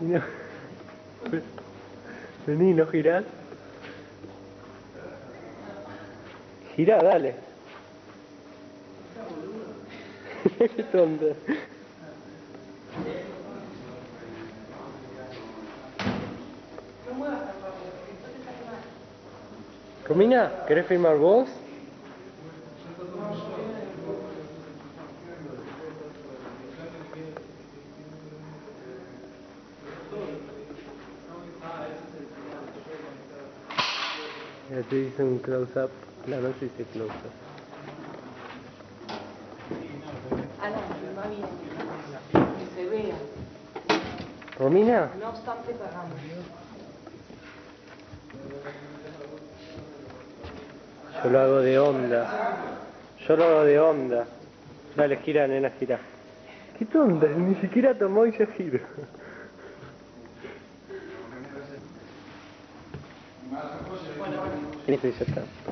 No. Vení, no girás. Girá, dale. Qué tonto. Romina, ¿querés firmar vos? Ya te hice un close-up. No, no se dice close-up. Que se vea. Romina, No obstante, pagamos. yo lo hago de onda. Yo lo hago de onda. Dale, gira, nena, gira. Qué tonta, ni siquiera tomó y ya gira. Listo, ya está.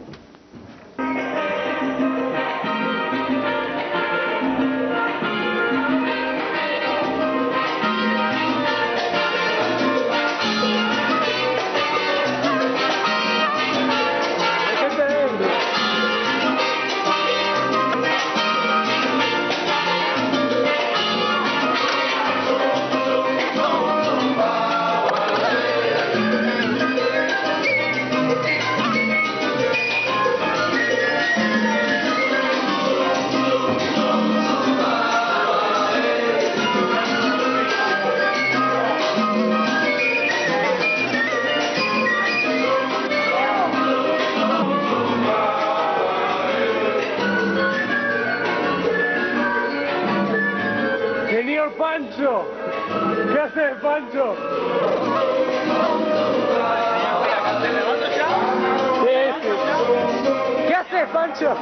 Pancho?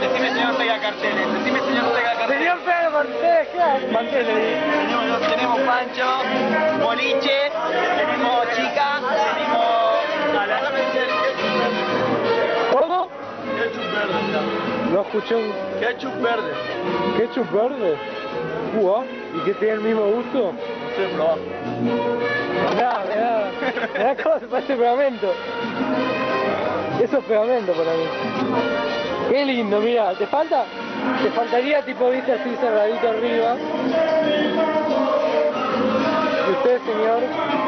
Decime señor pega carteles, decime señor pega carteles. Señor Pedro Martínez, ¿qué? Martínez. Tenemos, tenemos Pancho, boliche, tenemos chica, tenemos a la ¿Cómo? Ketchup verde. No escuché un Ketchup verde. ketchup verde. Uah, ¿Y que tiene el mismo gusto? Sé, probá. Nada, nada. Nada, ¿cómo se parece pegamento? Eso es pegamento para mí. Qué lindo, mira, ¿te falta? Te faltaría tipo, viste, así cerradito arriba. ¿Y usted, señor?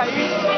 等于。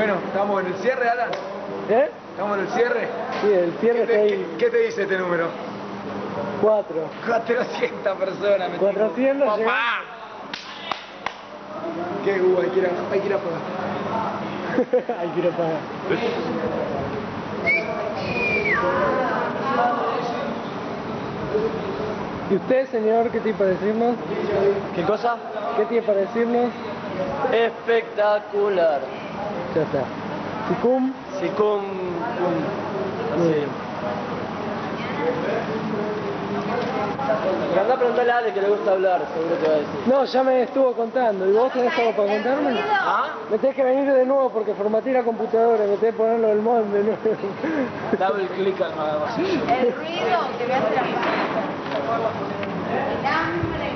Bueno, estamos en el cierre, Alan. ¿Eh? Estamos en el cierre. Sí, el cierre está ahí. ¿Qué, qué te dice este número? Cuatro. 400 personas. me 400 dijo. llega- ¡Papá! Qué uh, hay que ir a, hay que ir a pagar. Hay que ir a pagar. ¿Y usted, señor, qué tiene para decirnos? ¿Qué cosa? ¿Qué tiene para decirnos? Espectacular. Ya está. Sicum. Sicum. Anda a preguntarle a Ale que le gusta hablar, seguro que va a decir. No, ya me estuvo contando. ¿Y vos tenés algo para contarme? ¿Ah? Me tenés que venir de nuevo porque formateé la computadora, me tenés que ponerlo del mod de nuevo. Double click al magasillo. El ruido que me hace la El hambre.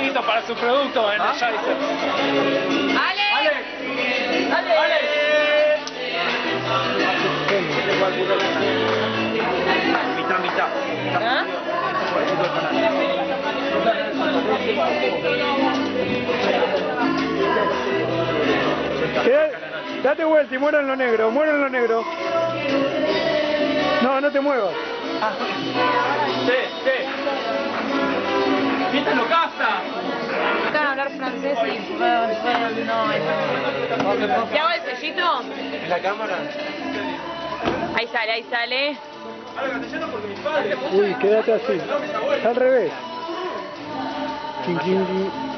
Listo para su producto, Energizer. ¡Ale! ¡Ale! ¡Ale! Mitad, mitad. ¿Ah? Queda- Date vuelta y muero en lo negro, muero en lo negro. No, no te muevas. Sí, sí. ¡Viste lo casa! Buscan hablar francés y bueno, no. ¿Te hago el sellito? ¿En la cámara? Ahí sale, ahí sale. Uy, quédate así. Al revés. Chin, chin, chin.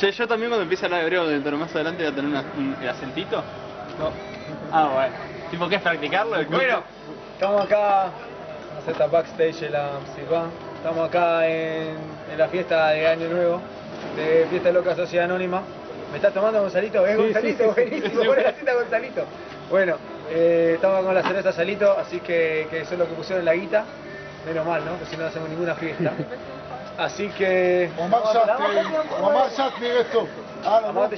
Che, yo también cuando empiece a hablar hebreo dentro más adelante voy a tener una- un, el acentito. No. Ah, bueno. ¿Tipo qué es practicarlo? Bueno, estamos acá, vamos a estar backstage en la Silvan. Estamos acá en, en la fiesta de Año Nuevo, de Fiesta Loca Sociedad Anónima. ¿Me estás tomando Gonzalito? ¿Es Sí, Gonzalito? sí, sí, sí. Buenísimo, buena la cita Gonzalito. Bueno, eh, estamos con la cerveza Salito, así que, que eso es lo que pusieron en la guita. Menos mal, ¿no? Porque si no hacemos ninguna fiesta. Así que...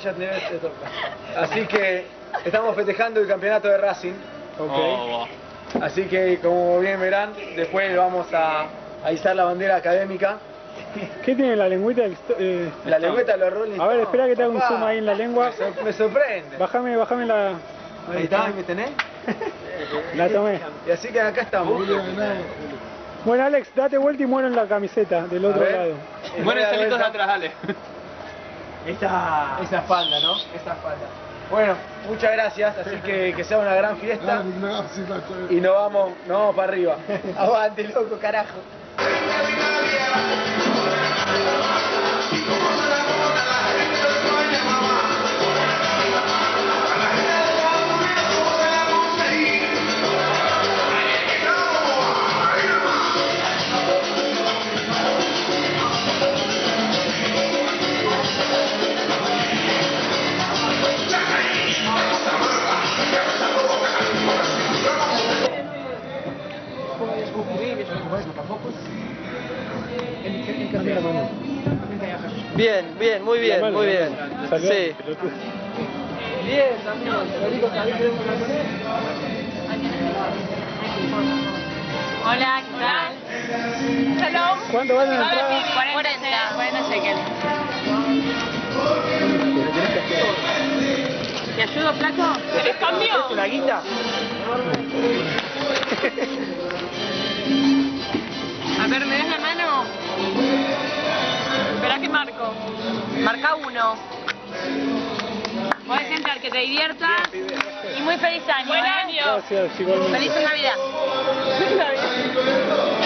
Ya tenés esto. Así que estamos festejando el campeonato de Racing. Oh, Así que como bien verán, después vamos a, a izar la bandera académica. ¿Qué tiene la lengüita? eh, La lengüeta de los Rolling A ver, espera que te haga un zoom ahí en la lengua. Me, sor- me sorprende. Bájame, bájame la... Ahí está, ¿me tenés? La tomé. Y así que acá estamos. Bueno, Alex, date vuelta y muero en la camiseta del otro lado. Mueren salitos de atrás, dale. Esa, esa espalda, ¿no? Esa espalda. Bueno, muchas gracias, así que que sea una gran fiesta y nos vamos, nos vamos para arriba. Aguante, loco, carajo. Bien, bien, muy bien, muy bien. Sí. Bien, también. Hola, ¿qué tal? Shalom. ¿Cuánto vale la Ahora entrada? sí, 40, 40 shekels. ¿Te ayudo, flaco? ¿Querés cambio? ¿Es una guita? A ver, ¿me das la mano? Espera que marco. Marca uno. Podés entrar, que te diviertas. Y muy feliz año. Buen año. Gracias, igualmente. Feliz Navidad.